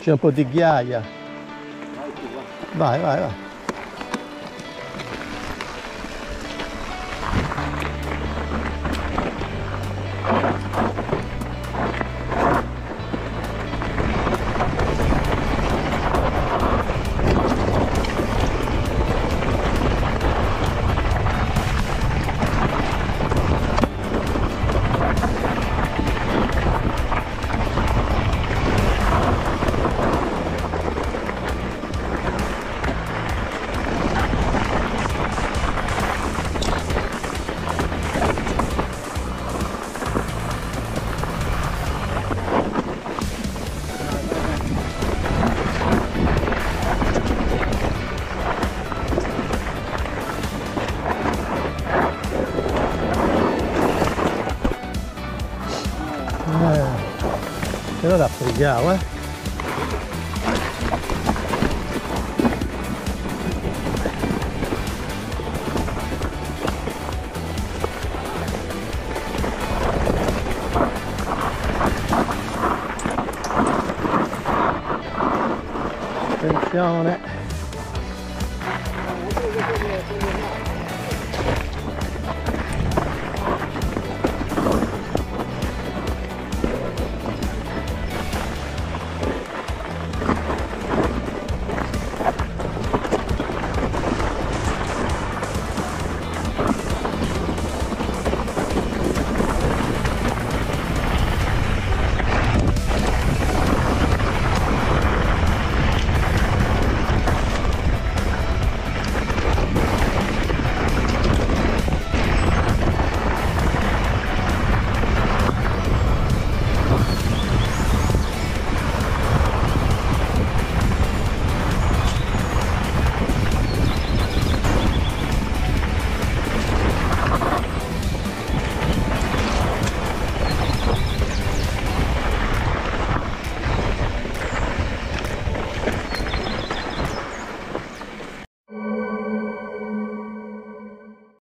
C'è un po' di ghiaia. Vai, vai, vai. Eh, però da fregavo, eh. Attenzione.